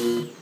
Mm-hmm.